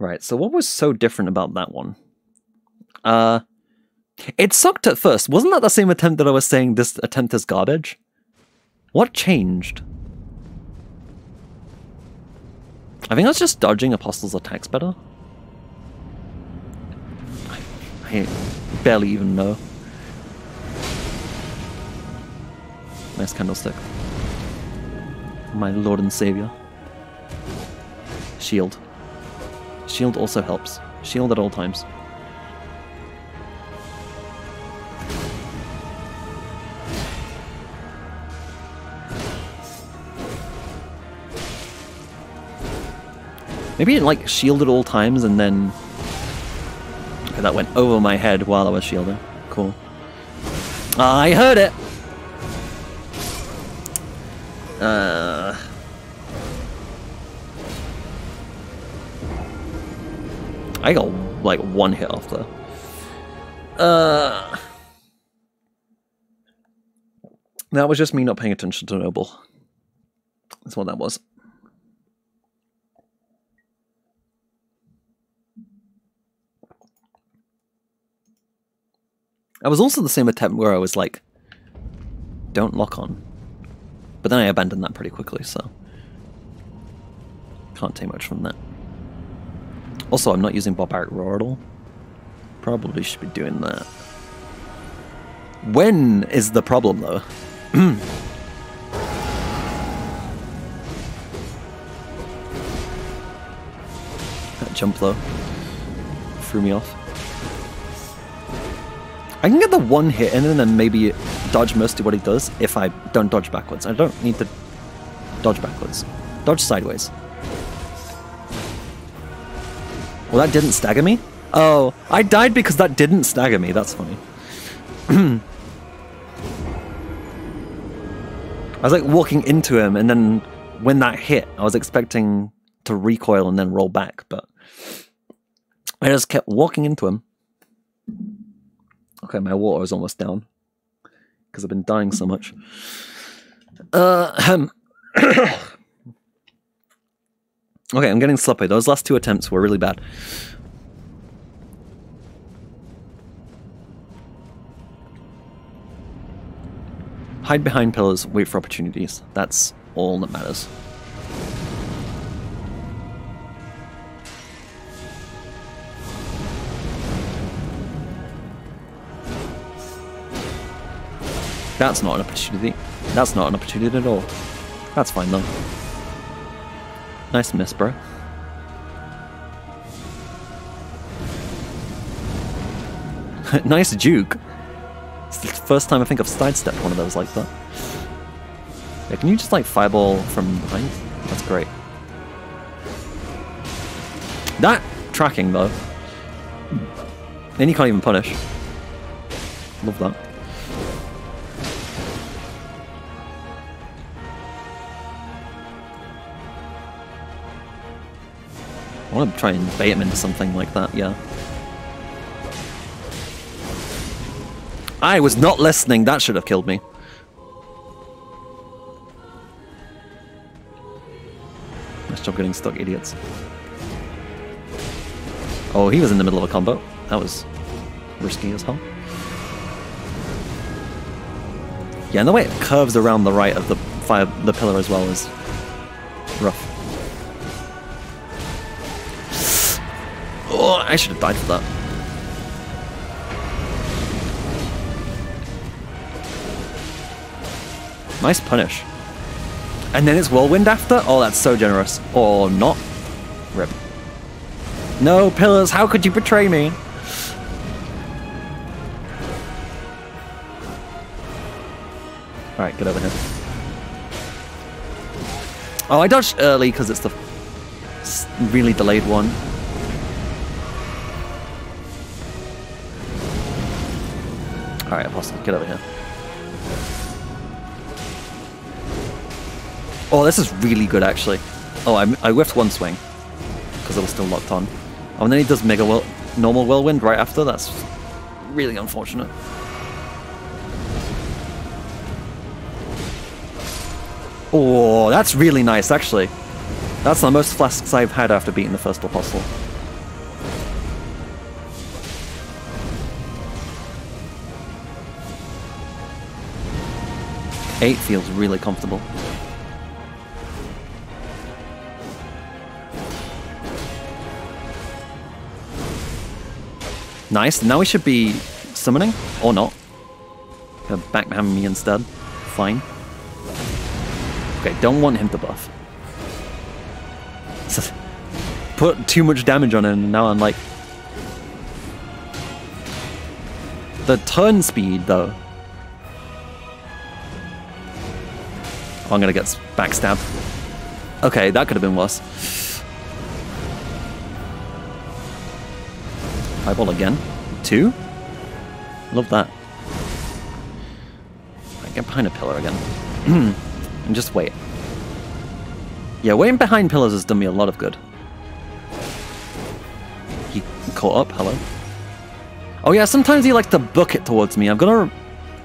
Right, so what was so different about that one? Uh, it sucked at first. Wasn't that the same attempt that I was saying this attempt is garbage? What changed? I think I was just dodging Apostle's attacks better. I, I barely even know. Nice candlestick. My lord and savior. Shield. Shield also helps. Shield at all times. Maybe it like shield at all times and then... Okay, that went over my head while I was shielding. Cool. I heard it! I got like one hit off there. Uh... That was just me not paying attention to Noble. That's what that was. I was also the same attempt where I was like, don't lock on. But then I abandoned that pretty quickly, so can't take much from that. Also, I'm not using Barbaric Roar at all. Probably should be doing that. When is the problem, though? that jump, though, threw me off. I can get the one hit in and then maybe dodge most of what he does if I don't dodge backwards. I don't need to dodge backwards. Dodge sideways. Well, that didn't stagger me? Oh, I died because that didn't stagger me. That's funny. I was like walking into him and then when that hit, I was expecting to recoil and then roll back, but I just kept walking into him. Okay, my water is almost down because I've been dying so much. Uh, okay, I'm getting sloppy. Those last two attempts were really bad. Hide behind pillars, wait for opportunities. That's all that matters. That's not an opportunity. That's not an opportunity at all. That's fine though. Nice miss, bro. nice juke. It's the first time I think I've sidestepped one of those like that. Yeah, can you just like fireball from behind? That's great. That tracking though. Then you can't even punish. Love that. I want to try and bait him into something like that, yeah. I was not listening, that should have killed me. Nice job getting stuck, idiots. Oh, he was in the middle of a combo. That was risky as hell. Yeah, and the way it curves around the right of the fire, the pillar as well is rough. Oh, I should have died for that. Nice punish. And then it's Whirlwind after? Oh, that's so generous. Or not. Rip. No, pillars, how could you betray me? Alright, get over here. Oh, I dodged early because it's the really delayed one. Alright, Apostle, get over here. Oh, this is really good, actually. Oh, I, I whiffed one swing. Because I was still locked on. Oh, and then he does Mega Whirl normal Whirlwind right after. That's really unfortunate. Oh, that's really nice, actually. That's the most flasks I've had after beating the first Apostle. Eight feels really comfortable. Nice. Now we should be summoning, or not. Backhand me instead. Fine. Okay, don't want him to buff. Put too much damage on him, and now I'm like... The turn speed, though. Oh, I'm gonna get backstabbed. Okay, that could have been worse. Eyeball again. Two? Love that. I get behind a pillar again. and just wait. Yeah, waiting behind pillars has done me a lot of good. He caught up, hello. Oh yeah, sometimes he likes to book it towards me. I'm gonna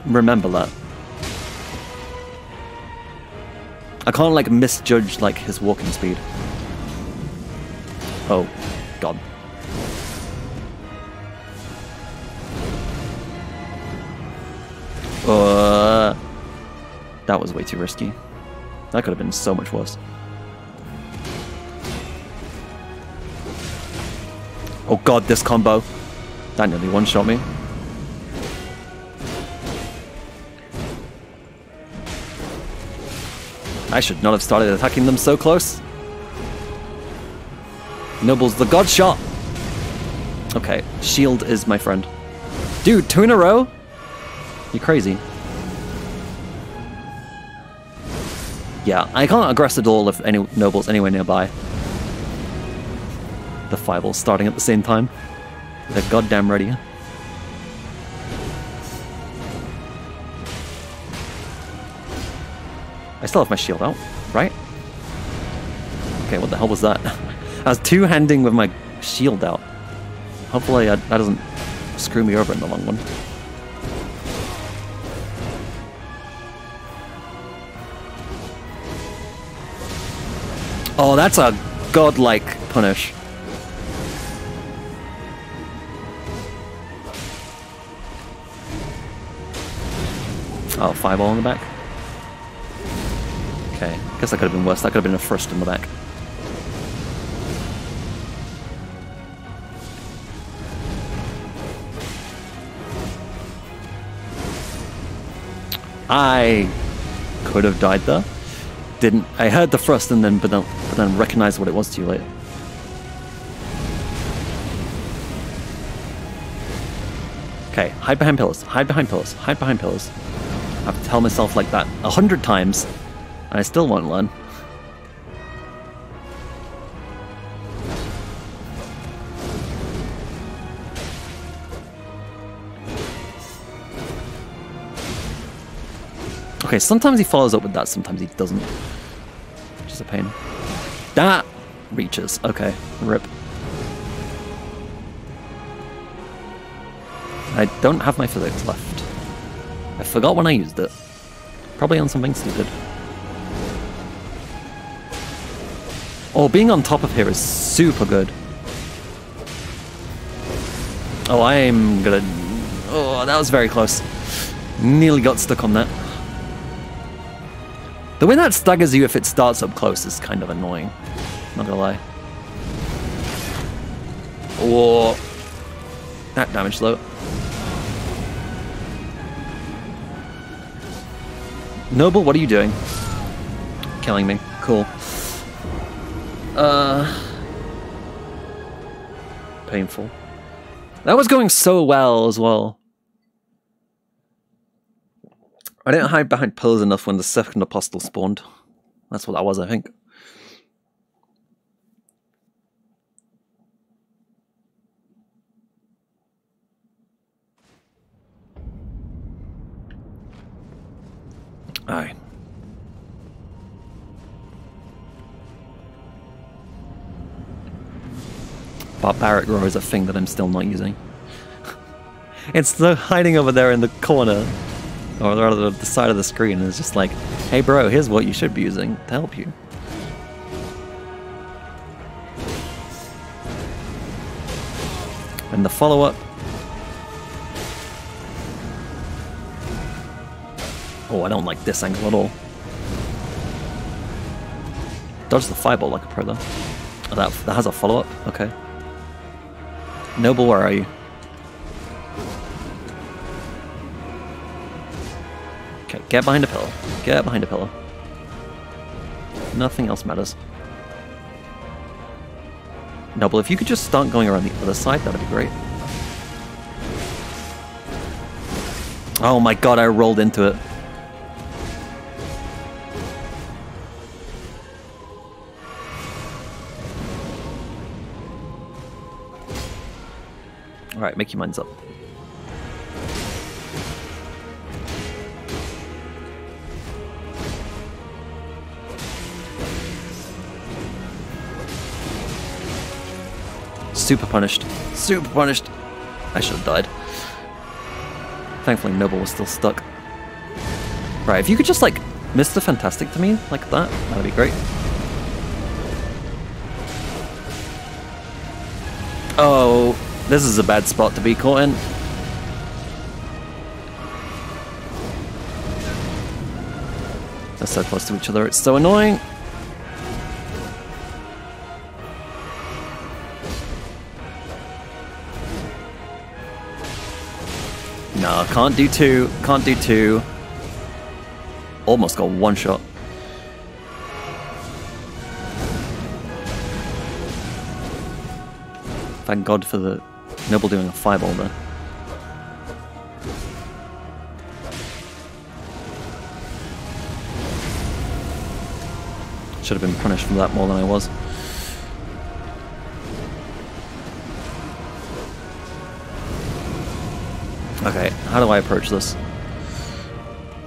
remember that. I can't like misjudge like his walking speed. Oh, God. Uh, that was way too risky. That could have been so much worse. Oh god, this combo. That nearly one-shot me. I should not have started attacking them so close. Noble's the god shot. Okay, shield is my friend. Dude, two in a row? You crazy? Yeah, I can't aggress at all if any nobles anywhere nearby. The fireballs starting at the same time. They're goddamn ready. Still have my shield out, right? Okay, what the hell was that? I was two-handing with my shield out. Hopefully that doesn't screw me over in the long run. Oh, that's a godlike punish. Oh, fireball in the back. Okay, guess that could have been worse. That could have been a thrust in the back. I could have died there didn't. I heard the thrust and then, but then, but then recognized what it was too late. Okay, hide behind pillars, hide behind pillars, hide behind pillars. I have to tell myself like that a hundred times, I still want one. Okay, sometimes he follows up with that, sometimes he doesn't. Which is a pain. That reaches. Okay, rip. I don't have my physics left. I forgot when I used it. Probably on something stupid. Oh, being on top of here is super good. Oh, I'm gonna... Oh, that was very close. Nearly got stuck on that. The way that staggers you if it starts up close is kind of annoying. Not gonna lie. Whoa. That damage low. Noble, what are you doing? Killing me. Cool. Uh... Painful. That was going so well as well. I didn't hide behind pillars enough when the second apostle spawned. That's what that was, I think. Aye. Barbaric roar is a thing that I'm still not using. it's the hiding over there in the corner or rather the side of the screen It's just like, hey bro, here's what you should be using to help you. And the follow-up. Oh, I don't like this angle at all. Dodge the fireball like a pro though. Oh, that, that has a follow-up? Okay. Noble, where are you? Okay, get behind a pillar. Get behind a pillar. Nothing else matters. Noble, if you could just start going around the other side, that'd be great. Oh my god, I rolled into it. Alright, make your minds up. Super punished. Super punished. I should have died. Thankfully, Noble was still stuck. Right, if you could just, like, miss the Fantastic to me, like that, that'd be great. This is a bad spot to be caught in. They're so close to each other, it's so annoying. No, can't do two. Can't do two. Almost got one shot. Thank God for the Noble doing a fireball there. Should have been punished for that more than I was. Okay, how do I approach this?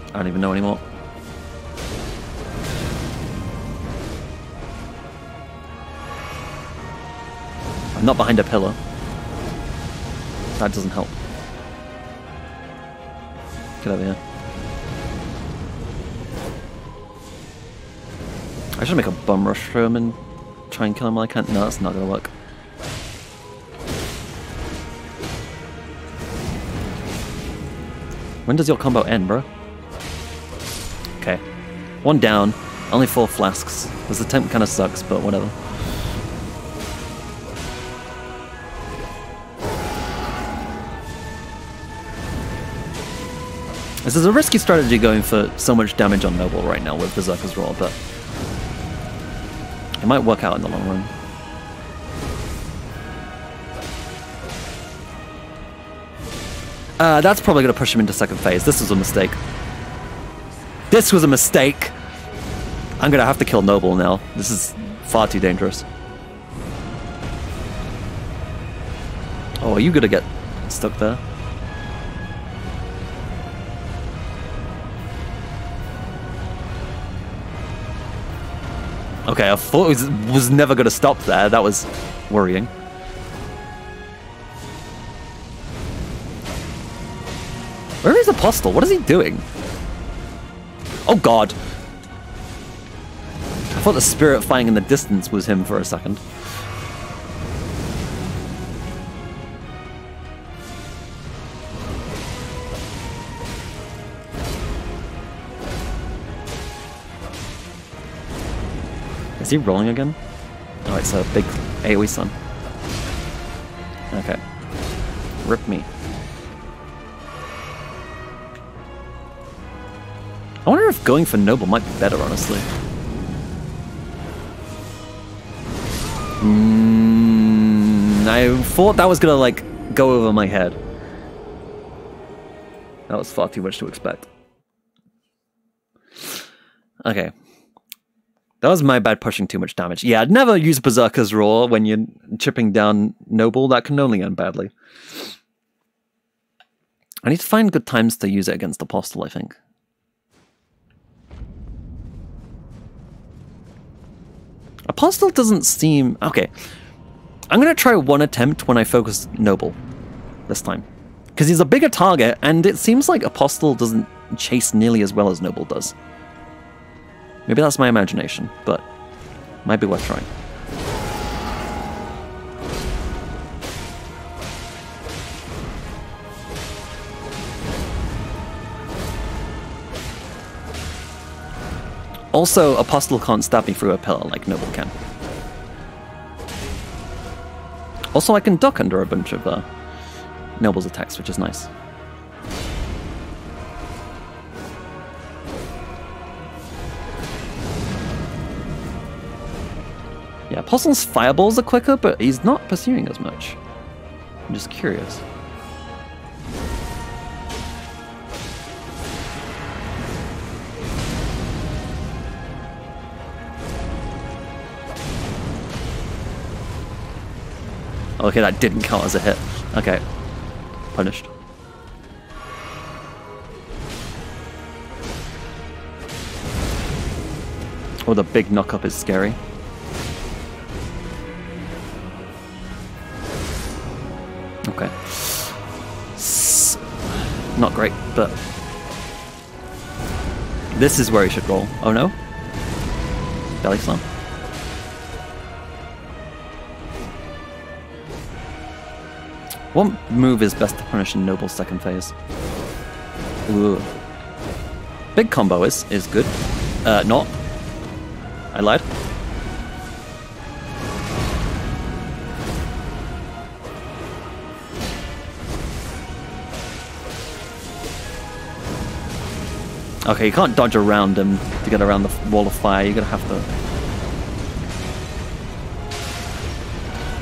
I don't even know anymore. I'm not behind a pillar. That doesn't help. Get over here. I should make a bum rush through him and try and kill him while I can't. No, that's not gonna work. When does your combo end, bro? Okay. One down. Only four flasks. This attempt kind of sucks, but whatever. This is a risky strategy going for so much damage on Noble right now with Berserker's Roar, but it might work out in the long run. Uh, that's probably going to push him into second phase. This was a mistake. This was a mistake! I'm going to have to kill Noble now. This is far too dangerous. Oh, are you going to get stuck there? Okay, I thought it was, never going to stop there. That was worrying. Where is Apostle? What is he doing? Oh god. I thought the spirit flying in the distance was him for a second. Is he rolling again? Oh, it's a big AoE stun. Okay. Rip me. I wonder if going for Noble might be better, honestly. Mm, I thought that was gonna, like, go over my head. That was far too much to expect. Okay. That was my bad pushing too much damage. Yeah, I'd never use Berserker's Roar when you're chipping down Noble. That can only end badly. I need to find good times to use it against Apostle, I think. Apostle doesn't seem... Okay. I'm going to try one attempt when I focus Noble this time. Because he's a bigger target, and it seems like Apostle doesn't chase nearly as well as Noble does. Maybe that's my imagination, but might be worth trying. Also, Apostle can't stab me through a pillar like Noble can. Also, I can duck under a bunch of uh, Noble's attacks, which is nice. Yeah, Apostle's fireballs are quicker, but he's not pursuing as much. I'm just curious. Okay, that didn't count as a hit. Okay. Punished. Oh, the big knock-up is scary. Okay. S not great, but... This is where he should roll. Oh no? Belly slam. What move is best to punish in Noble's second phase? Ooh. Big combo is, is good. Uh, not. I lied. Okay, you can't dodge around him to get around the wall of fire. You're gonna have to...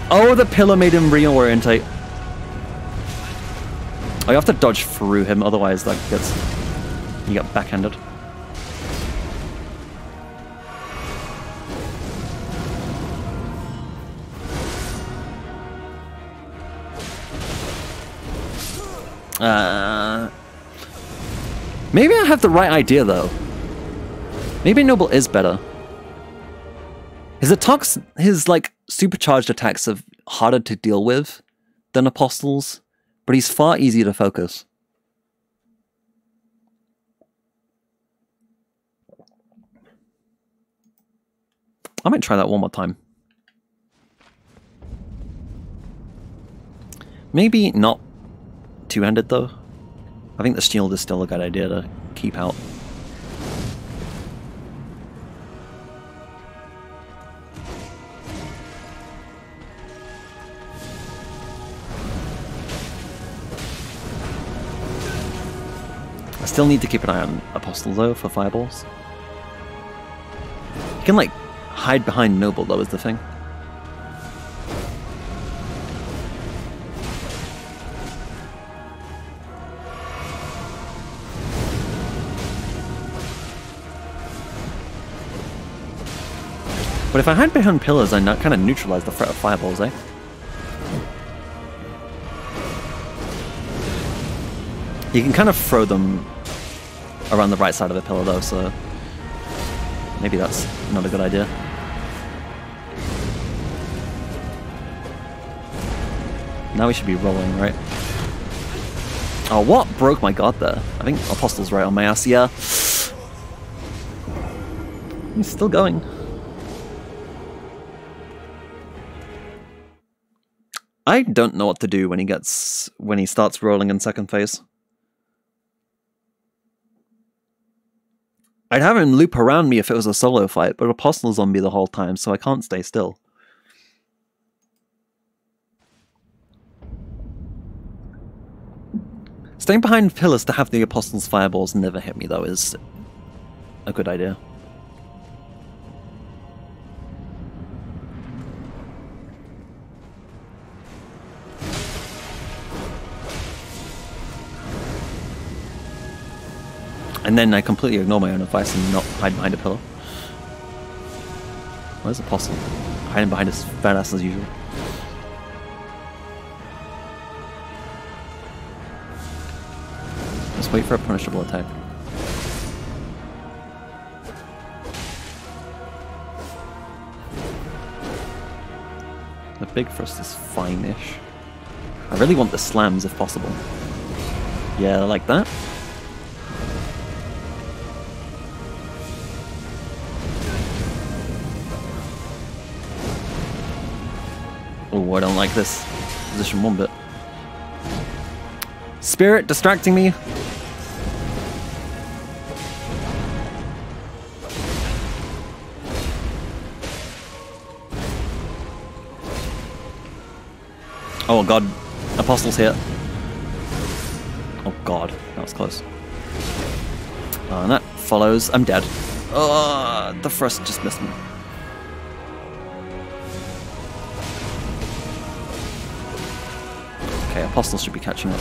Oh, the pillar made him reorientate. Oh, you have to dodge through him, otherwise that gets... You get backhanded. Uh, I have the right idea, though. Maybe Noble is better. His attacks, his, like, supercharged attacks are harder to deal with than Apostles but he's far easier to focus. I might try that one more time. Maybe not two-handed though. I think the shield is still a good idea to keep out. I still need to keep an eye on Apostle though for fireballs. You can like hide behind Noble though is the thing. But if I hide behind pillars, I kind of neutralize the threat of fireballs, eh? You can kind of throw them around the right side of the pillar though, so maybe that's not a good idea. Now we should be rolling, right? Oh, what broke my god there? I think Apostle's right on my ass, yeah. He's still going. I don't know what to do when he gets when he starts rolling in second phase. I'd have him loop around me if it was a solo fight, but Apostle's on me the whole time, so I can't stay still. Staying behind pillars to have the Apostle's fireballs never hit me, though, is a good idea. And then I completely ignore my own advice and not hide behind a pillar. Where's Apostle? Hiding behind his fat ass as usual. Let's wait for a punishable attack. The big thrust is fine-ish. I really want the slams if possible. Yeah, like that. I don't like this position one bit. Spirit distracting me. Oh god, Apostle's here. Oh god, that was close. Oh, and that follows. I'm dead. Oh, the first just missed me. Apostle should be catching up.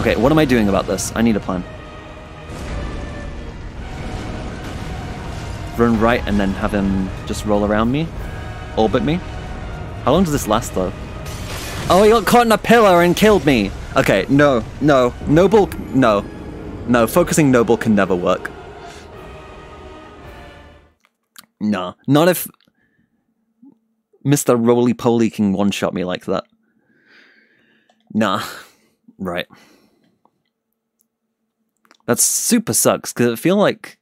Okay, what am I doing about this? I need a plan. Run right and then have him just roll around me? Orbit me? How long does this last though? Oh, he got caught in a pillar and killed me! Okay, no, no. Noble, no. No, focusing Noble can never work. Nah, not if Mr. Roly Poly can one-shot me like that. Nah. Right. That super sucks, because I feel like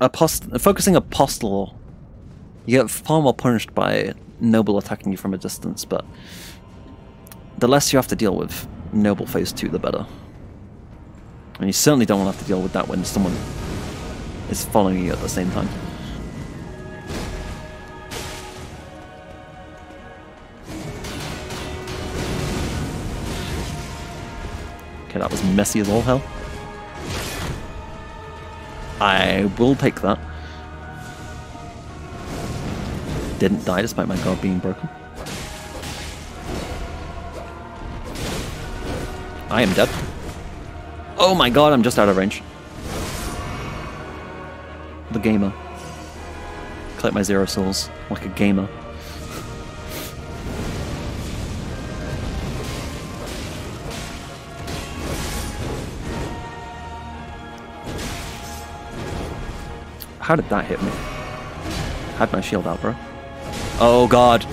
Apost focusing Apostle, you get far more punished by Noble attacking you from a distance, but the less you have to deal with Noble Phase 2, the better. And you certainly don't want to have to deal with that when someone is following you at the same time. Okay, that was messy as all hell. I will take that. Didn't die despite my guard being broken. I am dead. Oh my god, I'm just out of range. The gamer. Collect my zero souls like a gamer. How did that hit me? Had my shield out, bro. Oh god.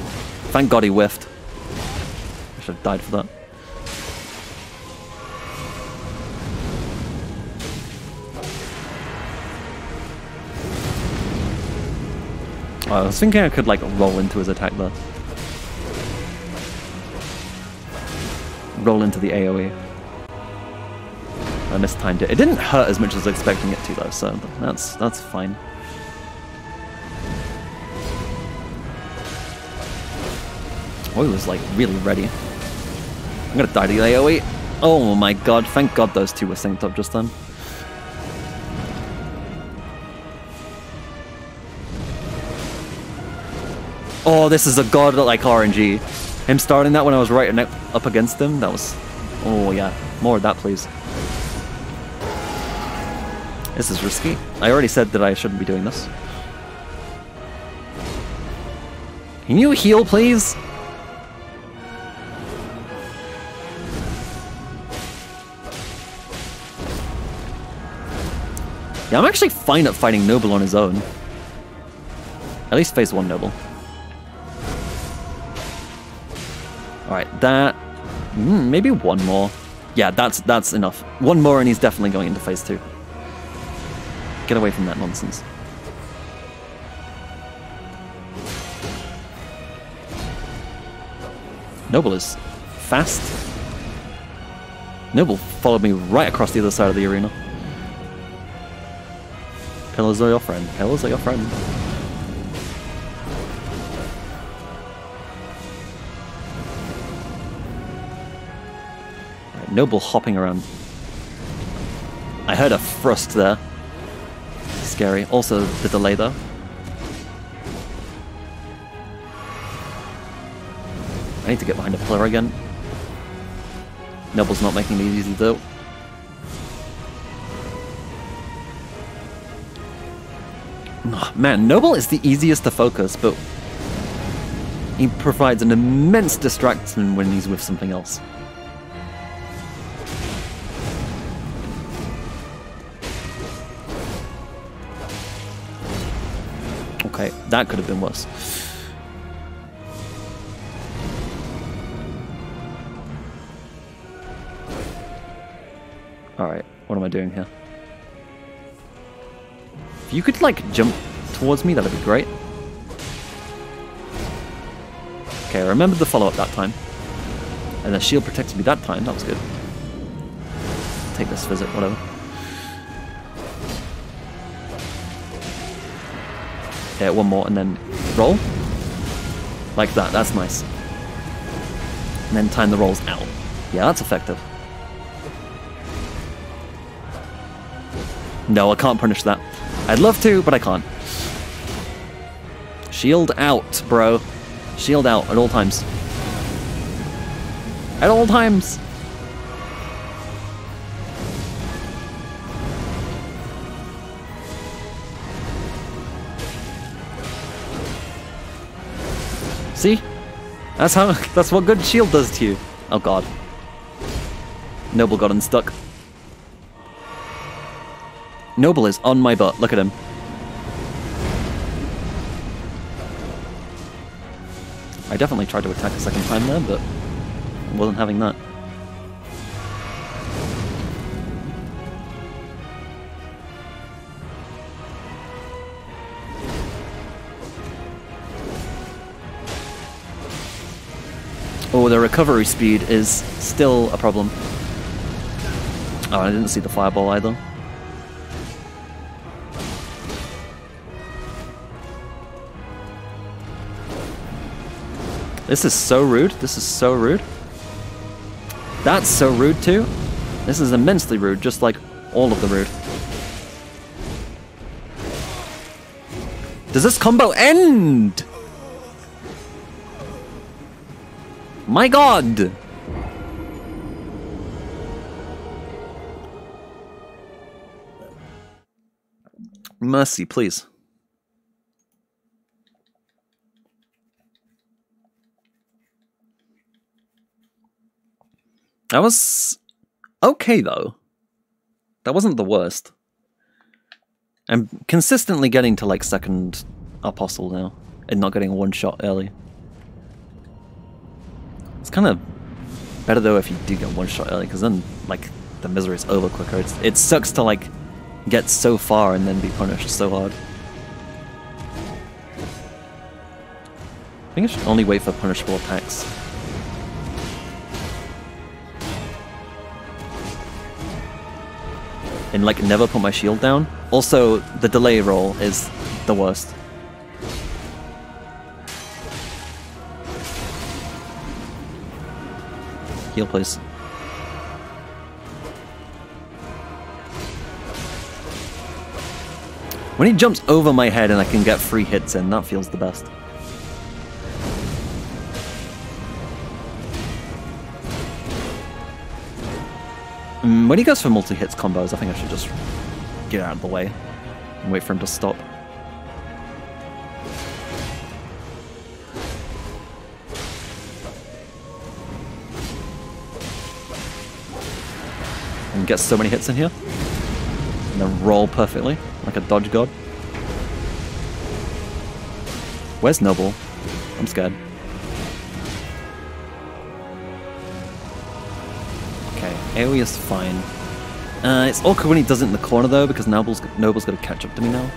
Thank god he whiffed. I should have died for that. Oh, I was thinking I could like roll into his attack there. Roll into the AoE. I mistimed it. It didn't hurt as much as I was expecting it to though, so that's that's fine. Oh, he was like really ready. I'm gonna die to the AoE. Oh my god, thank god those two were synced up just then. Oh, this is a god-like RNG. Him starting that when I was right up against him, that was... Oh yeah, more of that please. This is risky. I already said that I shouldn't be doing this. Can you heal, please? Yeah, I'm actually fine at fighting Noble on his own. At least phase one Noble. Alright, that... Mm, maybe one more. Yeah, that's that's enough. One more and he's definitely going into phase two. Get away from that nonsense. Noble is fast. Noble followed me right across the other side of the arena. Pillars are your friend. Pillars are your friend. Noble hopping around. I heard a thrust there scary. Also, the delay though. I need to get behind a pillar again. Noble's not making it easy though. Ah, oh, man, Noble is the easiest to focus, but he provides an immense distraction when he's with something else. That could have been worse. Alright, what am I doing here? If you could, like, jump towards me, that'd be great. Okay, I remembered the follow-up that time. And the shield protected me that time, that was good. Take this visit, whatever. Yeah, one more, and then roll. Like that, that's nice. And then time the rolls out. Yeah, that's effective. No, I can't punish that. I'd love to, but I can't. Shield out, bro. Shield out at all times. At all times! See? That's how that's what good shield does to you. Oh god. Noble got unstuck. Noble is on my butt. Look at him. I definitely tried to attack a second time there, but wasn't having that. Recovery speed is still a problem. Oh, I didn't see the fireball either. This is so rude. This is so rude. That's so rude too. This is immensely rude, just like all of the rude. Does this combo end? My god! Mercy, please. That was okay though. That wasn't the worst. I'm consistently getting to like second apostle now and not getting one shot early. It's kind of better though if you do get one shot early because then like the misery is over quicker. It's, it sucks to like get so far and then be punished so hard. I think I should only wait for punishable attacks. and like never put my shield down. Also, the delay roll is the worst. Heal, please. When he jumps over my head and I can get free hits in, that feels the best. Mm, when he goes for multi-hits combos, I think I should just get out of the way and wait for him to stop. And get so many hits in here. And then roll perfectly, like a dodge god. Where's Noble? I'm scared. Okay, Aoe is fine. Uh, it's awkward when he does it in the corner though, because Noble's, Noble's to catch up to me now.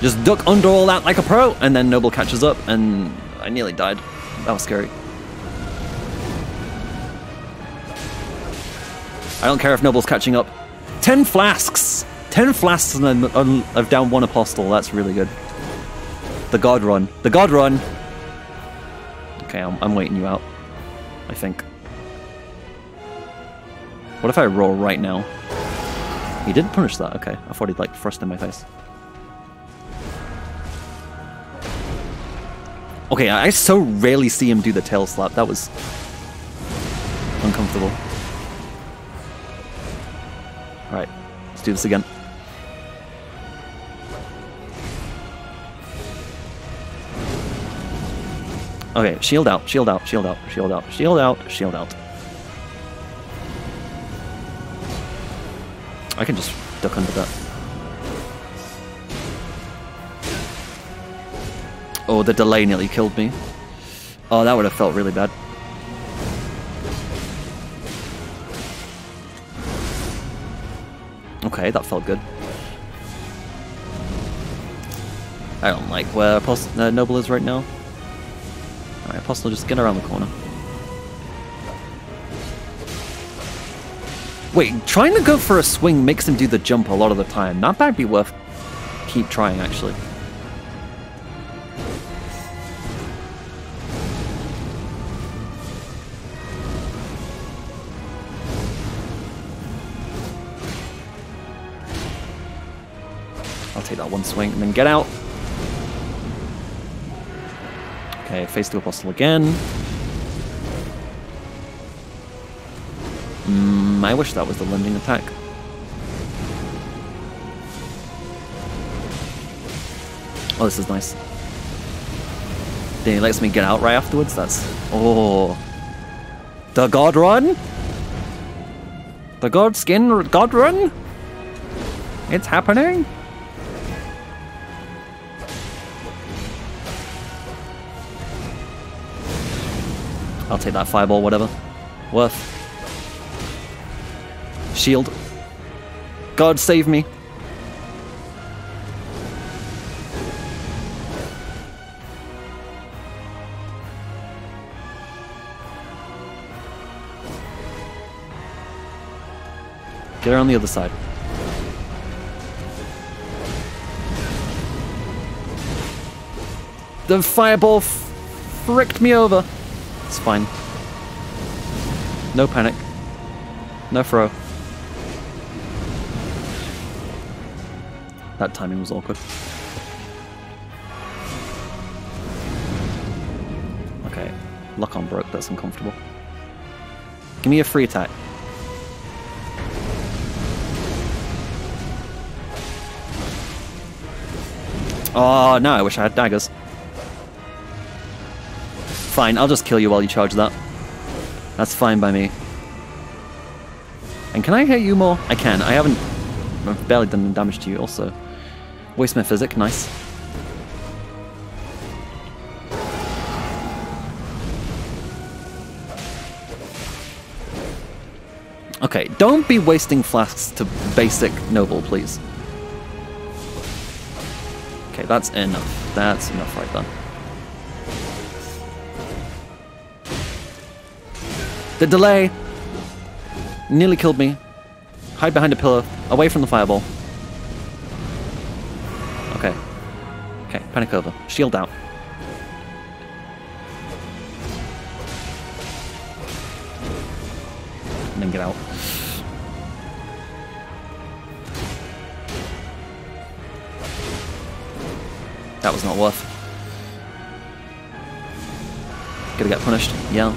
Just duck under all that like a pro, and then Noble catches up, and I nearly died. That was scary. I don't care if Noble's catching up. Ten flasks! Ten flasks and I've down one apostle. That's really good. The god run. The god run! Okay, I'm, I'm waiting you out. I think. What if I roll right now? He did punish that. Okay, I thought he'd like thrust in my face. Okay, I so rarely see him do the tail slap. That was uncomfortable. Alright, let's do this again. Okay, shield out, shield out, shield out, shield out, shield out, shield out. I can just duck under that. Oh, the delay nearly killed me. Oh, that would have felt really bad. Okay, that felt good. I don't like where Apostle, uh, Noble is right now. Alright, Apostle, just get around the corner. Wait, trying to go for a swing makes him do the jump a lot of the time. Not bad, be worth keep trying, actually. That one swing and then get out. Okay, face the apostle again. Mm, I wish that was the lending attack. Oh, this is nice. Then he lets me get out right afterwards. That's oh, the God run, the God skin God run. It's happening. I'll take that fireball, whatever. Worth. Shield. God save me. Get her on the other side. The fireball fricked me over. It's fine. No panic. No throw. That timing was awkward. Okay. Lock on broke, that's uncomfortable. Give me a free attack. Oh, no, I wish I had daggers. Fine, I'll just kill you while you charge that. That's fine by me. And can I hit you more? I can. I haven't... I've barely done damage to you also. Waste my Physick, nice. Okay, don't be wasting flasks to basic noble, please. Okay, that's enough. That's enough right then. The delay nearly killed me. Hide behind a pillar, away from the fireball. Okay. Okay, panic over. Shield out. And then get out. That was not worth. Gonna get punished. Yeah.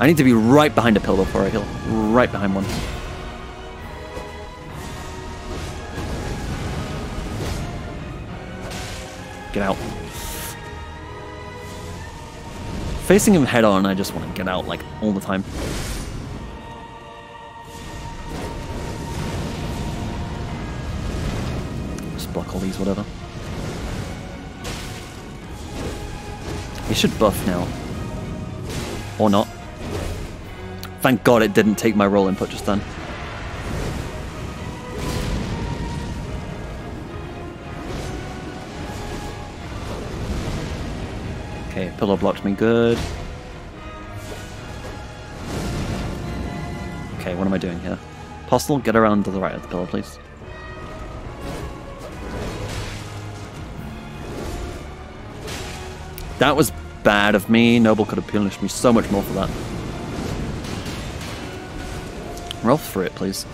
I need to be right behind a pillar before I heal. Right behind one. Get out. Facing him head on, I just want to get out like all the time. Just block all these, whatever. He should buff now. Or not. Thank God it didn't take my roll input just then. Okay, pillow blocked me good. Okay, what am I doing here? Postal, get around to the right of the pillar, please. That was bad of me. Noble could have punished me so much more for that. Roll for it, please.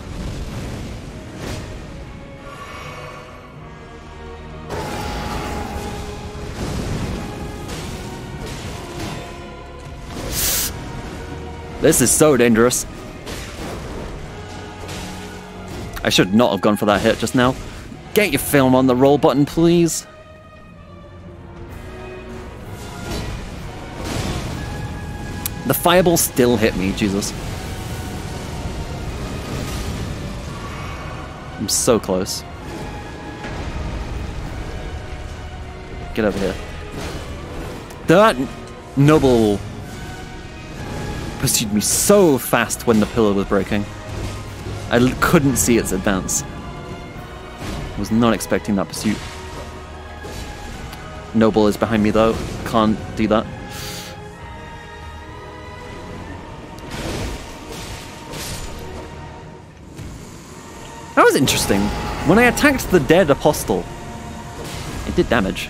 This is so dangerous. I should not have gone for that hit just now. Get your film on the roll button, please. The fireball still hit me, Jesus. I'm so close. Get over here. That noble pursued me so fast when the pillar was breaking. I couldn't see its advance. I Was not expecting that pursuit. Noble is behind me though. Can't do that. Is interesting. When I attacked the dead apostle, it did damage.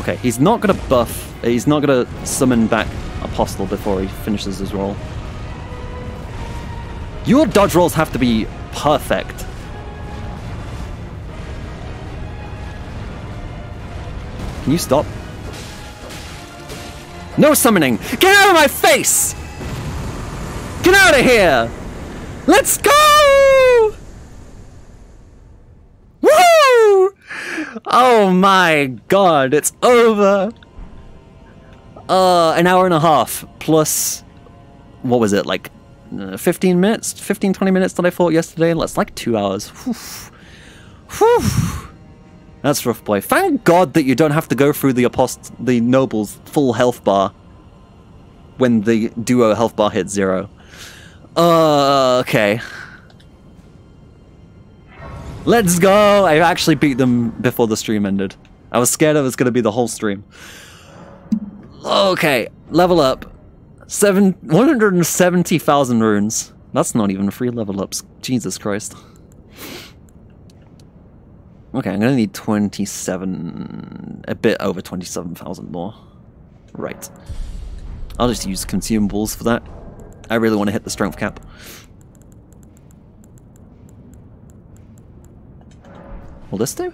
Okay, he's not gonna buff, uh, he's not gonna summon back Apostle before he finishes his roll. Your dodge rolls have to be perfect. Can you stop? No summoning! Get out of my face! Get out of here! Let's go! Woo! Oh my god, it's over! Uh, an hour and a half plus, what was it, like uh, 15 minutes? 15, 20 minutes that I fought yesterday? That's like two hours. Whew. Whew. That's rough, boy. Thank God that you don't have to go through the apost the noble's full health bar when the duo health bar hits zero. Uh, okay. Let's go! I actually beat them before the stream ended. I was scared it was going to be the whole stream. Okay, level up. Seven, 170,000 runes. That's not even free level ups. Jesus Christ. Okay, I'm gonna need 27, a bit over 27,000 more. Right. I'll just use consumables for that. I really want to hit the strength cap. Will this do?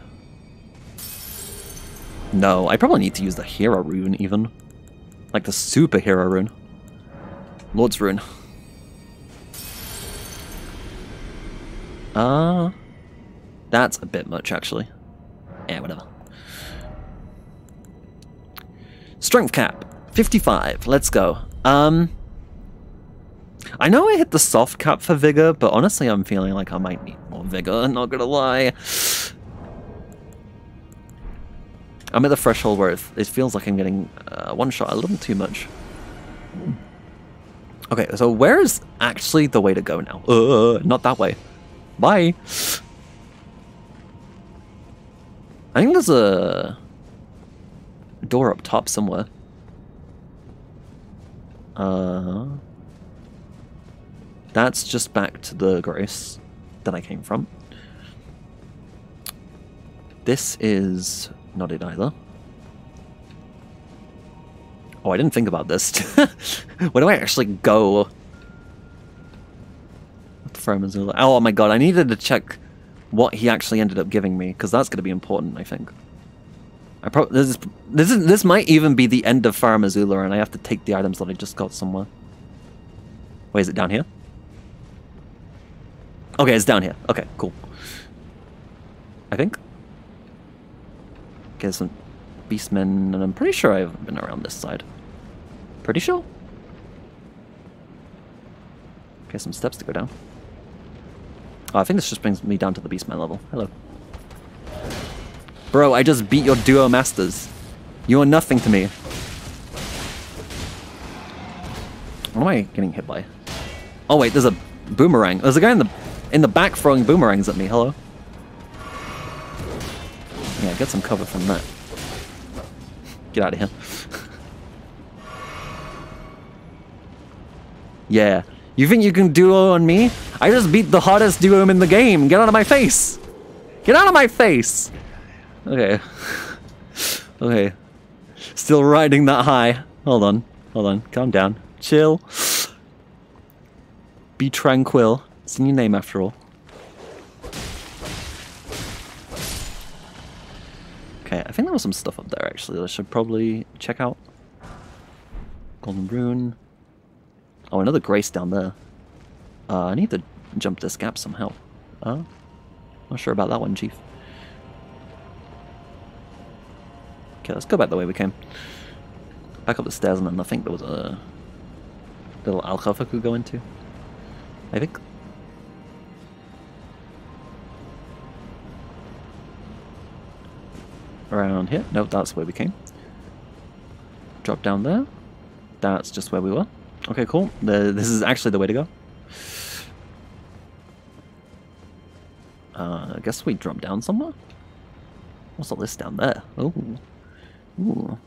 No, I probably need to use the hero rune even. Like the superhero rune. Lord's rune. Ah. Uh, that's a bit much, actually. Yeah, whatever. Strength cap. 55. Let's go. Um... I know I hit the soft cap for Vigor, but honestly I'm feeling like I might need more Vigor, not gonna lie. I'm at the threshold where it, it feels like I'm getting uh, one shot a little too much. Okay, so where is actually the way to go now? Uh, not that way. Bye. I think there's a door up top somewhere. Uh, that's just back to the Grace that I came from. This is not it either. Oh, I didn't think about this. Where do I actually go? The Oh my god, I needed to check what he actually ended up giving me, because that's going to be important, I think. I probably this, this is this might even be the end of Farum Azula, and I have to take the items that I just got somewhere. Wait, is it down here? Okay, it's down here. Okay, cool. I think. Okay, some beastmen, and I'm pretty sure I haven't been around this side. Pretty sure. Okay, some steps to go down. Oh, I think this just brings me down to the beastman level. Hello. Bro, I just beat your duo masters. You are nothing to me. What am I getting hit by? Oh wait, there's a boomerang. There's a guy in the in the back throwing boomerangs at me. Hello. Yeah, get some cover from that. Get out of here. yeah. You think you can duo on me? I just beat the hottest duo in the game. Get out of my face. Get out of my face. Okay. okay. Still riding that high. Hold on. Hold on. Calm down. Chill. Be tranquil. It's in your name after all. Okay, I think there was some stuff up there actually that I should probably check out. Golden Rune. Oh, another Grace down there. Uh, I need to jump this gap somehow. Uh, not sure about that one, Chief. Okay, let's go back the way we came. Back up the stairs, and then I think there was a little alcove I could go into. I think. Around here? Nope, that's where we came. Drop down there. That's just where we were. Okay, cool. The, this is actually the way to go. Uh, I guess we drop down somewhere? What's all this down there? Oh. Ooh.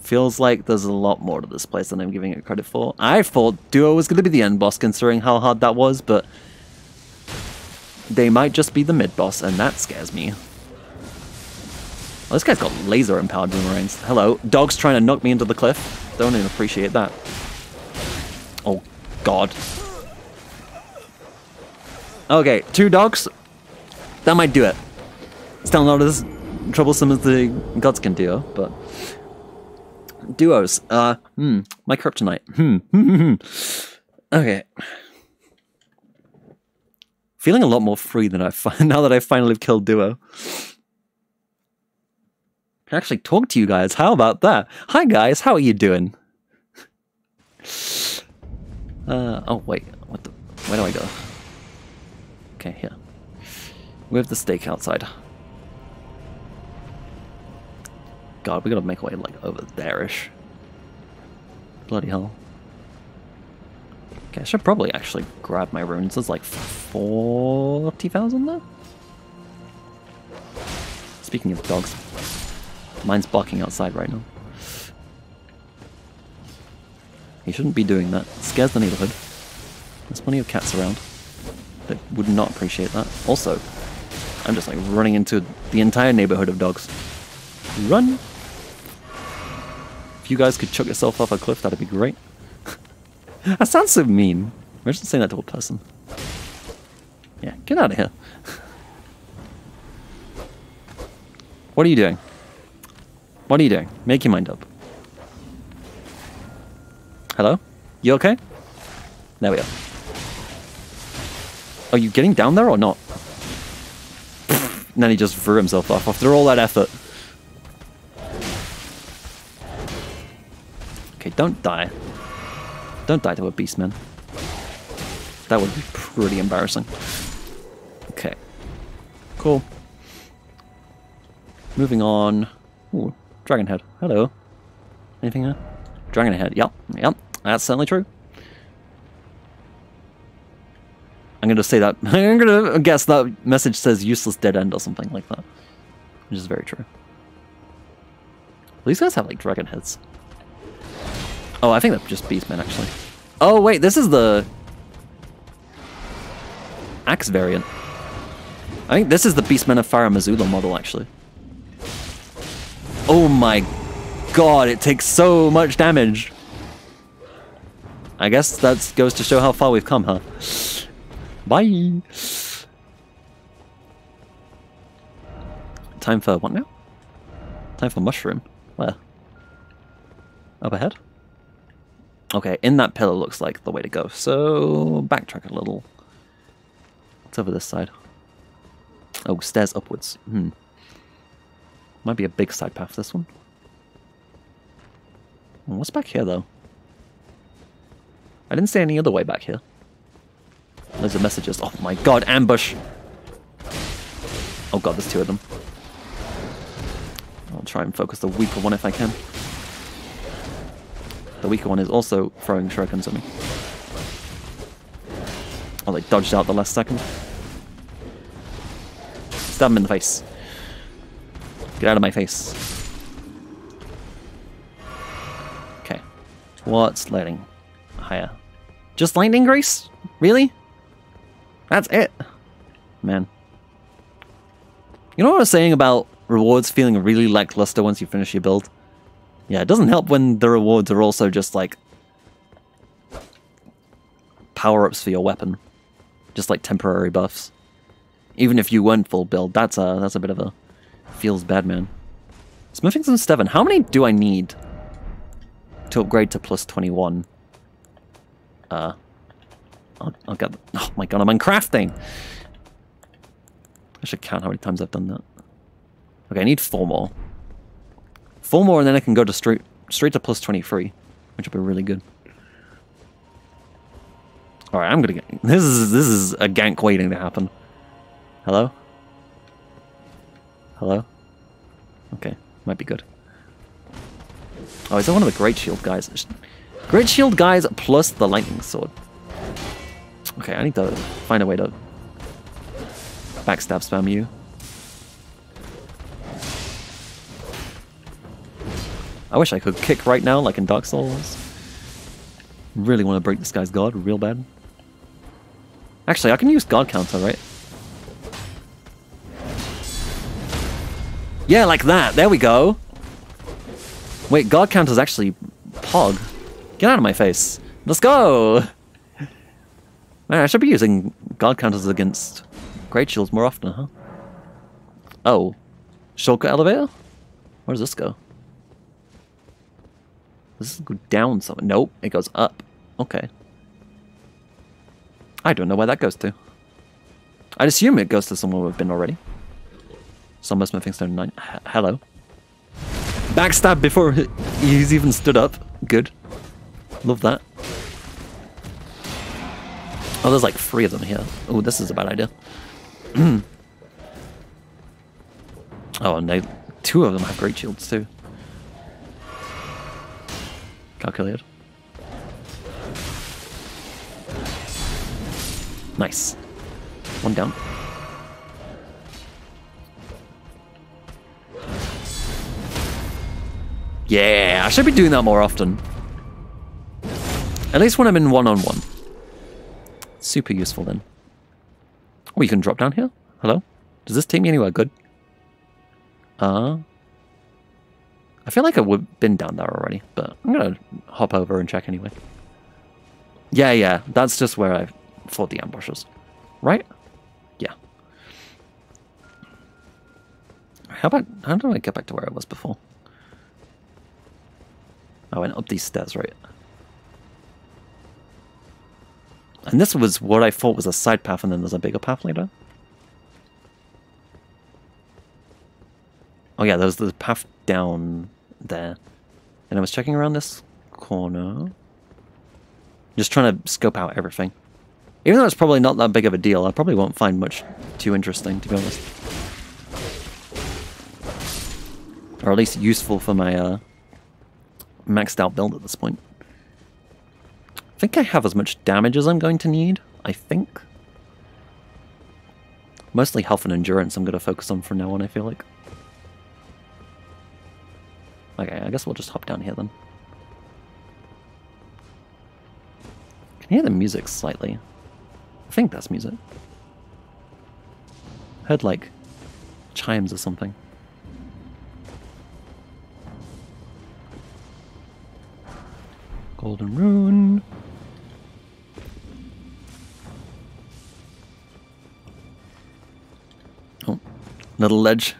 Feels like there's a lot more to this place than I'm giving it credit for. I thought Duo was going to be the end boss considering how hard that was, but... They might just be the mid-boss, and that scares me. This guy's got laser empowered boomerangs. Hello. Dog's trying to knock me into the cliff. Don't even appreciate that. Oh, God. Okay, two dogs. That might do it. Still not as troublesome as the Godskin Duo, but duos. Uh, hmm, my kryptonite. Hmm. okay. Feeling a lot more free than I now that I finally killed duo. Can actually talk to you guys. How about that? Hi guys, how are you doing? Uh, oh wait, what the? Where do I go? Okay, here. We have the stake outside. God, we gotta make our way like over there-ish. Bloody hell. Okay, I should probably actually grab my runes. There's like 40,000 there? Speaking of dogs, mine's barking outside right now. He shouldn't be doing that. It scares the neighborhood. There's plenty of cats around that would not appreciate that. Also, I'm just like running into the entire neighborhood of dogs. Run! If you guys could chuck yourself off a cliff, that'd be great. that sounds so mean. Imagine saying that to a person. Yeah, get out of here. what are you doing? What are you doing? Make your mind up. Hello? You okay? There we are. Are you getting down there or not? And then he just threw himself off after all that effort. Okay, don't die. Don't die to a beastman. That would be pretty embarrassing. Okay. Cool. Moving on. Ooh, dragon head. Hello. Anything here? Dragon head. Yep. Yep. That's certainly true. I'm going to say that. I'm going to guess that message says useless dead end or something like that. Which is very true. These guys have like dragon heads. Oh, I think they're just beastmen actually. Oh wait, this is the axe variant. I think this is the Beastmen of Farum Azula model actually. Oh my god, it takes so much damage. I guess that goes to show how far we've come, huh? Bye! Time for what now? Time for mushroom. Where? Up ahead? Okay, in that pillar looks like the way to go. So, backtrack a little. What's over this side? Oh, stairs upwards. Hmm. Might be a big side path, this one. Oh, what's back here, though? I didn't see any other way back here. There's the messages. Oh my god, ambush! Oh god, there's two of them. I'll try and focus the weaker one if I can. The weaker one is also throwing shurikens at me. Oh, they dodged out the last second. Stab him in the face. Get out of my face. Okay. What's lighting? Higher. Just lightning grease? Really? That's it. Man. You know what I was saying about rewards feeling really lackluster once you finish your build? Yeah, it doesn't help when the rewards are also just like power-ups for your weapon. Just like temporary buffs. Even if you weren't full build, that's a that's a bit of a feels bad man. Smithing Stone Seven. How many do I need to upgrade to plus 21? Uh I'll, I'll get oh my god, I'm uncrafting! I should count how many times I've done that. Okay, I need four more. Four more and then I can go to straight straight to plus 23, which would be really good. Alright, I'm gonna get this is this is a gank waiting to happen. Hello? Hello? Okay, might be good. Oh, is that one of the Great Shield guys? Great Shield guys plus the Lightning Sword. Okay, I need to find a way to backstab spam you. I wish I could kick right now, like in Dark Souls. Really want to break this guy's guard real bad. Actually, I can use guard counter, right? Yeah, like that. There we go. Wait, guard counter's actually Pog. Get out of my face. Let's go! Man, I should be using guard counters against Great Shields more often, huh? Oh. Shortcut elevator? Where does this go? Does this go down somewhere? Nope, it goes up. Okay. I don't know where that goes to. I'd assume it goes to somewhere we've been already. Somber Smithing Stone 9. H hello. Backstab before he's even stood up. Good. Love that. Oh, there's like three of them here. Oh, this is a bad idea. oh, they, two of them have great shields too. Calculated. Nice. One down. Yeah, I should be doing that more often. At least when I'm in one-on-one. -on -one. Super useful then. Oh, you can drop down here? Hello? Does this take me anywhere good? Uh... I feel like I've been down there already, but I'm gonna hop over and check anyway. Yeah, yeah, that's just where I fought the ambushes. Right? Yeah. How about, how do I get back to where I was before? I went up these stairs, right? And this was what I thought was a side path, and then there's a bigger path later. Oh yeah, there's the path down there. And I was checking around this corner. Just trying to scope out everything. Even though it's probably not that big of a deal, I probably won't find much too interesting, to be honest. Or at least useful for my uh, maxed out build at this point. I think I have as much damage as I'm going to need, I think. Mostly health and endurance I'm going to focus on from now on, I feel like. Okay, I guess we'll just hop down here then. Can hear the music slightly? I think that's music. Heard like chimes or something. Golden Rune. Oh, little ledge.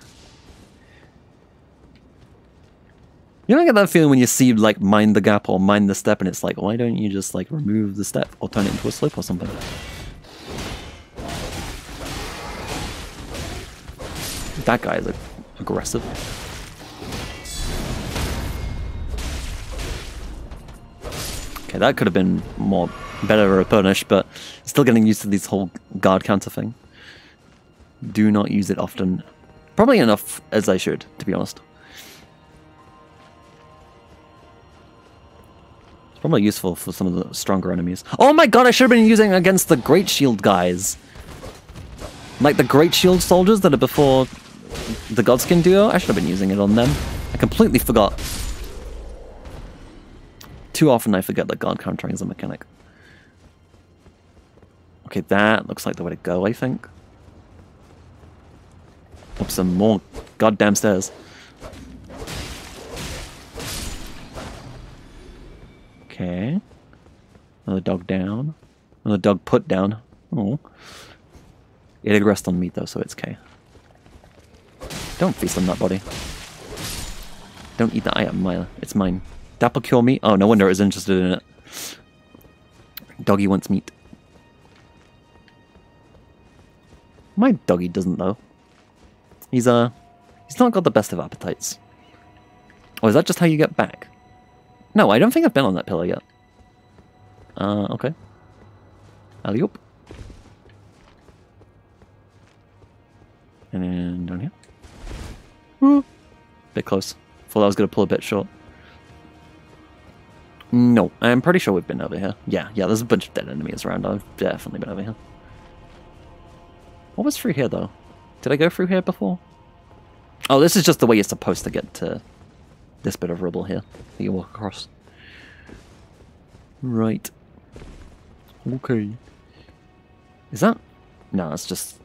You don't get that feeling when you see like mind the gap or mind the step and it's like, why don't you just like remove the step or turn it into a slope or something? That guy is aggressive. Okay, that could have been more better punish, but still getting used to this whole guard counter thing. Do not use it often. Probably enough as I should, to be honest. It's probably useful for some of the stronger enemies. Oh my god, I should have been using against the Great Shield guys. Like the Great Shield soldiers that are before the Godskin duo. I should have been using it on them. I completely forgot. Too often I forget that guard countering is a mechanic. Okay, that looks like the way to go, I think. Up some more goddamn stairs. Okay. Another dog down. Another dog put down. Oh. It aggressed on me though, so it's okay. Don't feast on that body. Don't eat that item, Mila. It's mine. Dapple kill me? Oh, no wonder it was interested in it. Doggy wants meat. My doggy doesn't though. He's uh he's not got the best of appetites. Oh, is that just how you get back? No, I don't think I've been on that pillar yet. Uh, okay. alley -oop. And then down here. Woo. Bit close. Thought I was to pull a bit short. No, I'm pretty sure we've been over here. Yeah, yeah, there's a bunch of dead enemies around. I've definitely been over here. What was through here, though? Did I go through here before? Oh, this is just the way you're supposed to get to this bit of rubble here that you walk across. Right. Okay. Is that? No, it's just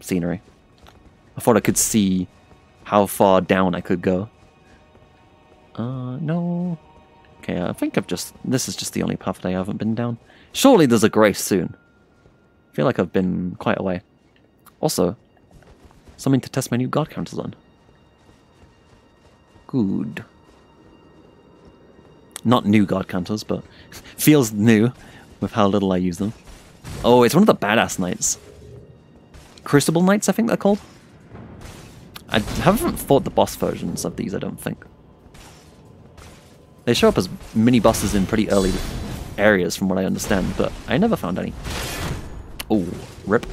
scenery. I thought I could see how far down I could go. Uh, no. Okay, I think I've just... This is just the only path that I haven't been down. Surely there's a grace soon. I feel like I've been quite away. Also, something to test my new god counters on. Good. Not new god counters, but feels new with how little I use them. Oh, it's one of the badass knights. Crucible Knights, I think they're called. I haven't fought the boss versions of these, I don't think. They show up as mini bosses in pretty early areas, from what I understand, but I never found any. Oh, rip.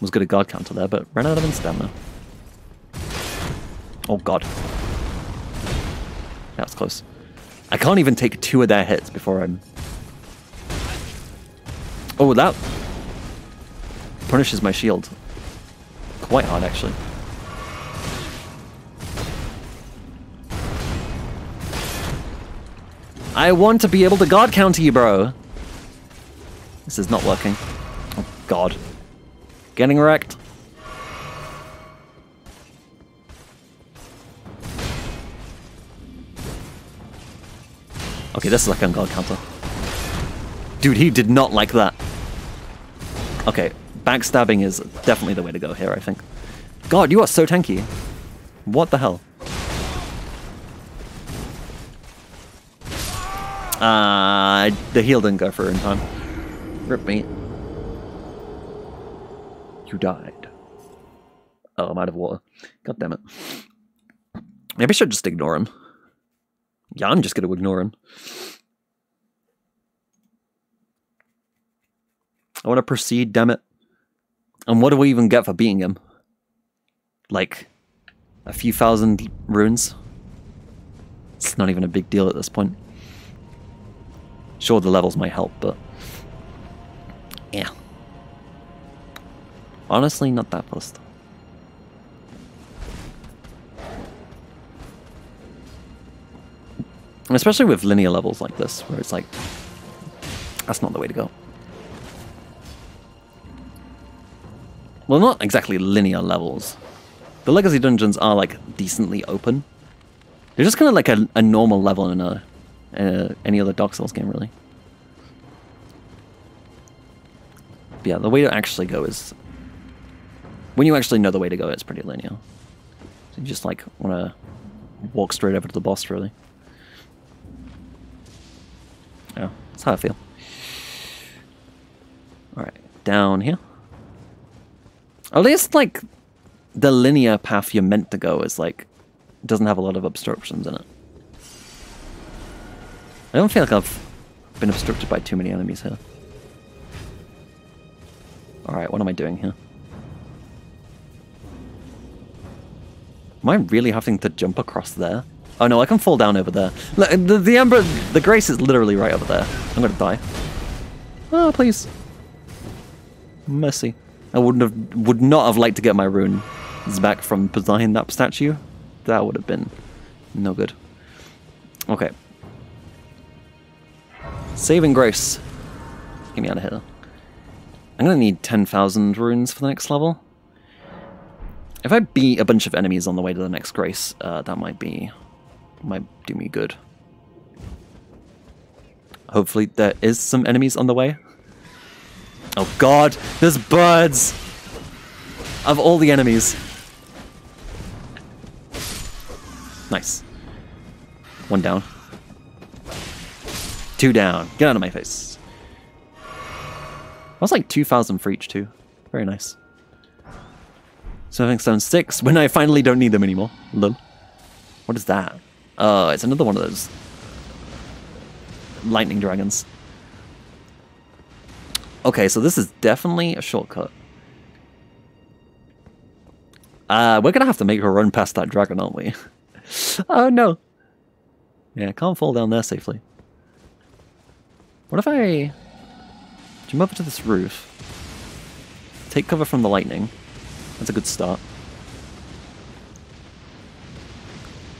Was good at guard counter there, but ran out of stamina. Oh god. That was close. I can't even take two of their hits before I'm... Oh, that punishes my shield. Quite hard, actually. I want to be able to guard counter you, bro. This is not working. Oh, God. Getting wrecked. Okay, this is like on guard counter. Dude, he did not like that. Okay, backstabbing is definitely the way to go here, I think. God, you are so tanky. What the hell? Uh, the heal didn't go for in time. Rip me. You died. Oh, I'm out of water. God damn it. Maybe I should just ignore him. Yeah, I'm just gonna ignore him. I want to proceed, damn it. And what do we even get for beating him? Like, a few thousand runes? It's not even a big deal at this point. Sure, the levels might help, but... Yeah. Honestly, not that fussed. Especially with linear levels like this, where it's like, that's not the way to go. Well, not exactly linear levels. The Legacy dungeons are like decently open. They're just kind of like a, a normal level in a uh, any other Dark Souls game, really. But yeah, the way to actually go is... When you actually know the way to go, it's pretty linear. So you just, like, want to walk straight over to the boss, really. Yeah, that's how I feel. Alright, down here. At least, like, the linear path you're meant to go is, like, doesn't have a lot of obstructions in it. I don't feel like I've been obstructed by too many enemies here. Alright, what am I doing here? Am I really having to jump across there? Oh no, I can fall down over there. The, the Ember, the Grace is literally right over there. I'm gonna die. Oh, please. Mercy. I wouldn't have, would not have liked to get my rune back from behind that statue. That would have been no good. Okay, Saving grace. Get me out of here. I'm gonna need 10,000 runes for the next level. If I beat a bunch of enemies on the way to the next grace, uh, that might be... might do me good. Hopefully there is some enemies on the way. Oh god, there's birds! Of all the enemies. Nice. One down. Two down. Get out of my face. That's like 2,000 for each too. Very nice. Smithing Stone 6, when I finally don't need them anymore. Lol. What is that? Oh, it's another one of those lightning dragons. Okay, so this is definitely a shortcut. Uh, we're gonna have to make her run past that dragon, aren't we? oh no. Yeah, can't fall down there safely. What if I jump over to this roof, take cover from the lightning? That's a good start.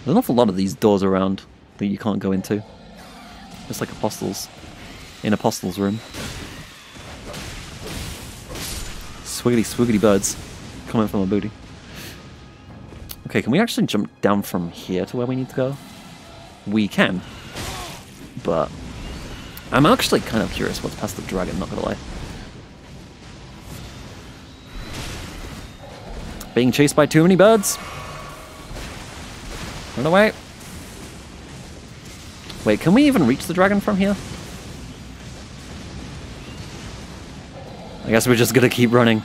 There's an awful lot of these doors around that you can't go into. Just like apostles. In apostles' room. Swiggity swiggity birds coming from a booty. Okay, can we actually jump down from here to where we need to go? We can. But I'm actually kind of curious what's past the dragon, not gonna lie. Being chased by too many birds. Run away. Wait, can we even reach the dragon from here? I guess we're just gonna keep running.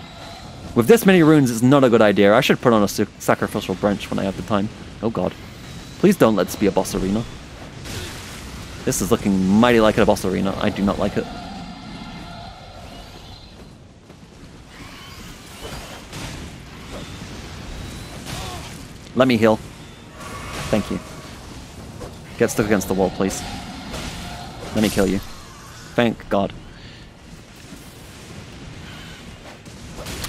With this many runes, it's not a good idea. I should put on a sacrificial branch when I have the time. Oh god. Please don't let this be a boss arena. This is looking mighty like a boss arena. I do not like it. Let me heal. Thank you. Get stuck against the wall, please. Let me kill you. Thank God.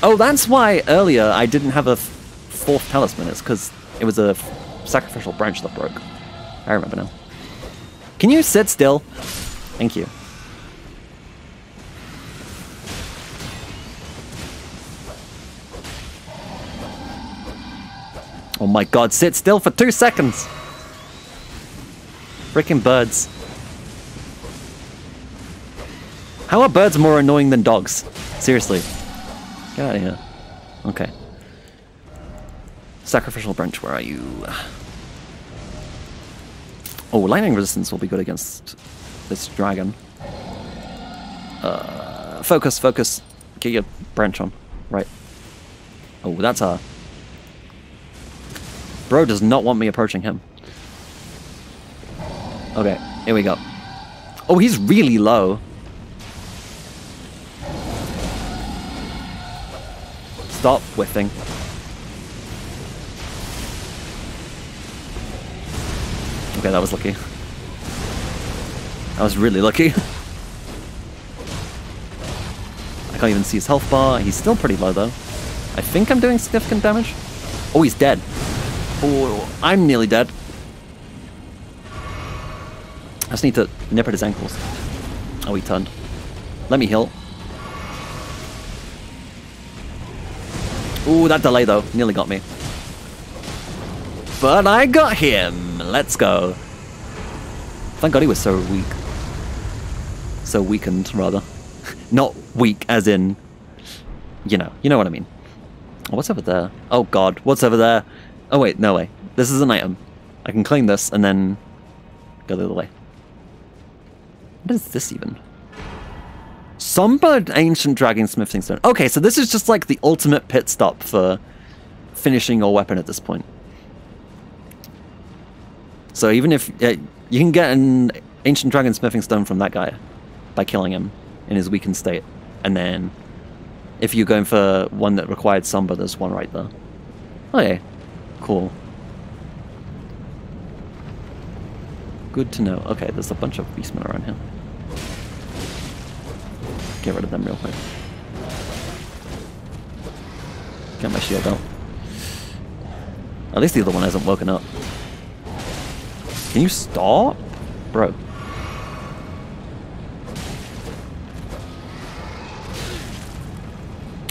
Oh, that's why earlier I didn't have a fourth talisman. It's because it was a sacrificial branch that broke. I remember now. Can you sit still? Thank you. Oh my god, sit still for two seconds! Freaking birds. How are birds more annoying than dogs? Seriously. Get out of here. Okay. Sacrificial branch, where are you? Oh, lightning resistance will be good against this dragon. Uh, focus, focus. Get your branch on. Right. Oh, that's a... Bro does not want me approaching him. Okay, here we go. Oh, he's really low. Stop whiffing. Okay, that was lucky. That was really lucky. I can't even see his health bar. He's still pretty low, though. I think I'm doing significant damage. Oh, he's dead. Oh, I'm nearly dead. I just need to nip at his ankles. Oh, he turned. Let me heal. Ooh, that delay though. Nearly got me. But I got him. Let's go. Thank God he was so weak. So weakened, rather. Not weak as in, you know, you know what I mean. What's over there? Oh God, what's over there? Oh wait, no way. This is an item. I can claim this and then go the other way. What is this even? Somber Ancient Dragon Smithing Stone. Okay, so this is just like the ultimate pit stop for finishing your weapon at this point. So even if... Uh, you can get an Ancient Dragon Smithing Stone from that guy by killing him in his weakened state. And then if you're going for one that required Somber, there's one right there. Okay, cool. Good to know. Okay, there's a bunch of beastmen around here. Get rid of them real quick. Get my shield out. At least the other one hasn't woken up. Can you stop? Bro.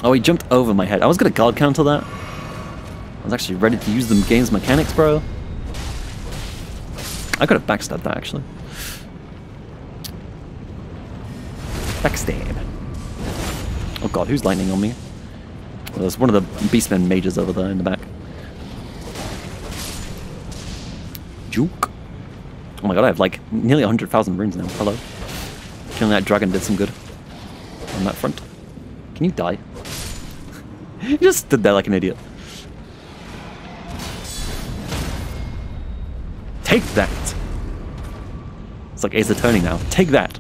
Oh, he jumped over my head. I was gonna guard counter that. I was actually ready to use the game's mechanics, bro. I could have backstabbed that, actually. Backstab. Oh god, who's lightning on me? Well, there's one of the Beastmen mages over there in the back. Juke. Oh my god, I have like nearly 100,000 runes now. Hello. Killing that dragon did some good. On that front. Can you die? you just stood there like an idiot. Take that! It's like Ace Attorney now. Take that!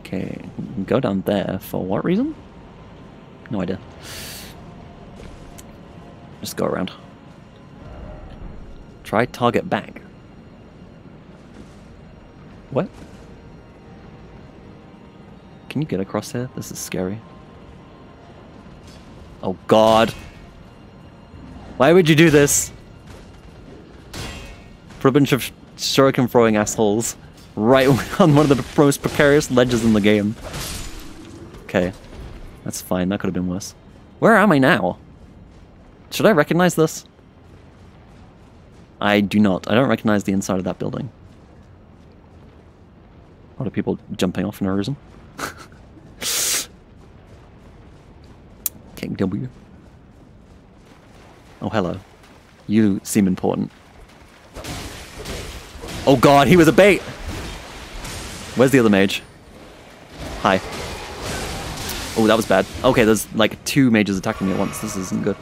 Okay, go down there for what reason? No idea. Just go around. Try target back. What? Can you get across here? This is scary. Oh god. Why would you do this? Put a bunch of shuriken throwing assholes right on one of the most precarious ledges in the game. Okay. That's fine. That could have been worse. Where am I now? Should I recognize this? I do not. I don't recognize the inside of that building. A lot of people jumping off for no reason. King W. Oh, hello. You seem important. Oh god, he was a bait! Where's the other mage? Hi. Oh, that was bad. Okay, there's like two mages attacking me at once. This isn't good.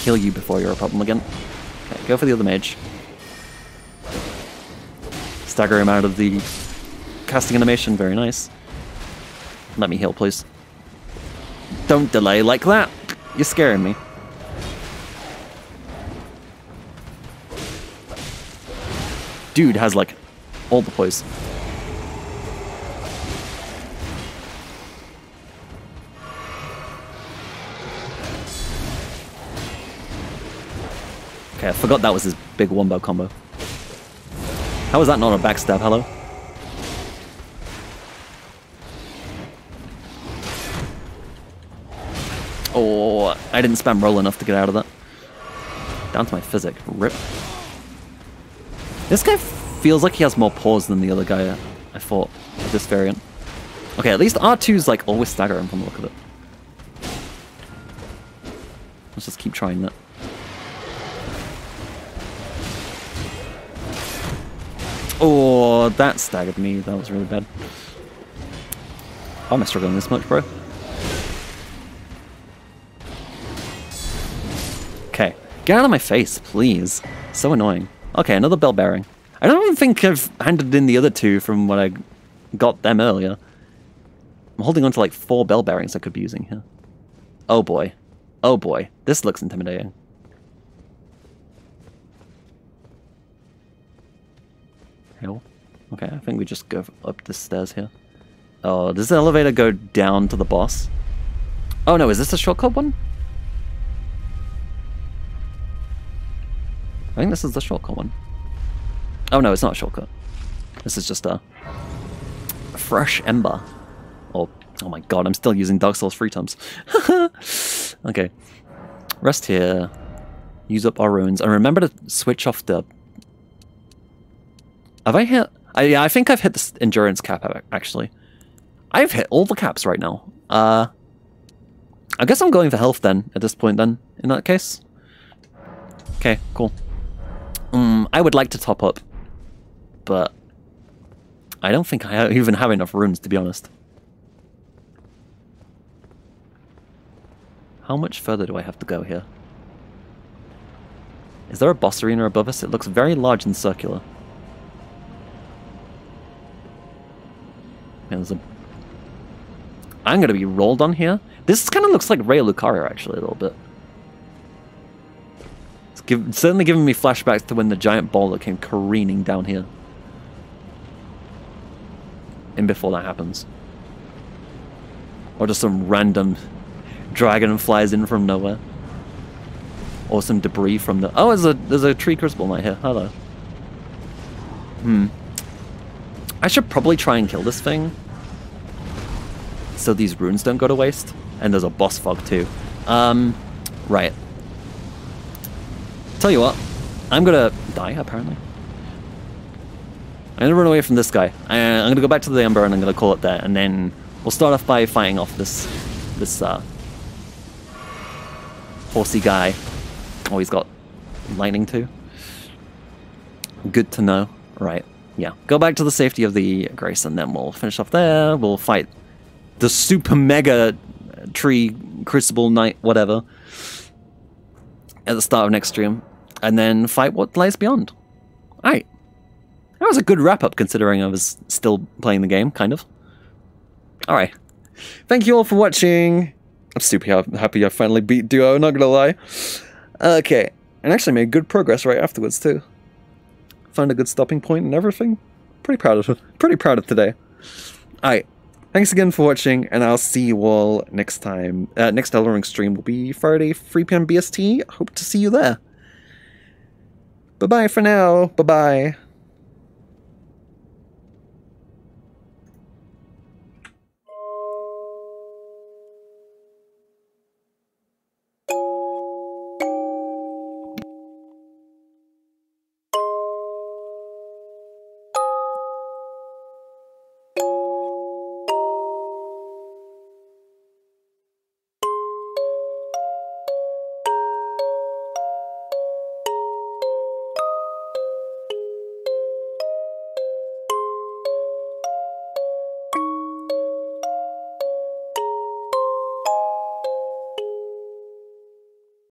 Kill you before you're a problem again. Okay, go for the other mage. Stagger him out of the casting animation. Very nice. Let me heal, please. Don't delay like that. You're scaring me. Dude has like all the poise. I forgot that was his big wombo combo. How was that not a backstab? Hello? Oh, I didn't spam roll enough to get out of that. Down to my Physick. Rip. This guy feels like he has more poise than the other guy I fought with this variant. Okay, at least R2's like always staggering from the look of it. Let's just keep trying that. Oh, that staggered me. That was really bad. Why am I struggling this much, bro? Okay. Get out of my face, please. So annoying. Okay, another bell bearing. I don't even think I've handed in the other two from what I got them earlier. I'm holding on to like four bell bearings I could be using here. Oh boy. Oh boy. This looks intimidating. Hell. Okay, I think we just go up the stairs here. Oh, does the elevator go down to the boss? Oh no, is this a shortcut one? I think this is the shortcut one. Oh no, it's not a shortcut. This is just a, a fresh ember. Oh, oh my god, I'm still using Dark Souls three times. okay. Rest here. Use up our runes. And remember to switch off the... Have I hit... I, yeah, I think I've hit the endurance cap, actually. I've hit all the caps right now. Uh, I guess I'm going for health then, at this point then, in that case. Okay, cool. Um, I would like to top up, but I don't think I even have enough runes, to be honest. How much further do I have to go here? Is there a boss arena above us? It looks very large and circular. I'm gonna be rolled on here. This kind of looks like Raya Lucaria, actually, a little bit. Give, certainly giving me flashbacks to when the giant boulder came careening down here. And before that happens. Or just some random dragon flies in from nowhere. Or some debris from the... Oh, there's a, there's a tree crucible right here. Hello. Hmm. I should probably try and kill this thing. So these runes don't go to waste. And there's a boss fog too. Um, right. Tell you what, I'm gonna die, apparently. I'm gonna run away from this guy. I'm gonna go back to the Ember and I'm gonna call it there, and then we'll start off by fighting off this, this, uh, horsey guy. Oh, he's got lightning too. Good to know. Right, yeah. Go back to the safety of the Grace, and then we'll finish off there. We'll fight the super mega tree crucible knight, whatever at the start of next stream, and then fight what lies beyond. Alright. That was a good wrap up considering I was still playing the game, kind of. Alright. Thank you all for watching. I'm super happy I finally beat Duo, not gonna lie. Okay. And actually made good progress right afterwards, too. Found a good stopping point and everything. Pretty proud of Pretty proud of today. Alright. Thanks again for watching, and I'll see you all next time. Uh, next Elden stream will be Friday, 3 p.m. BST. Hope to see you there. Bye bye for now. Bye bye.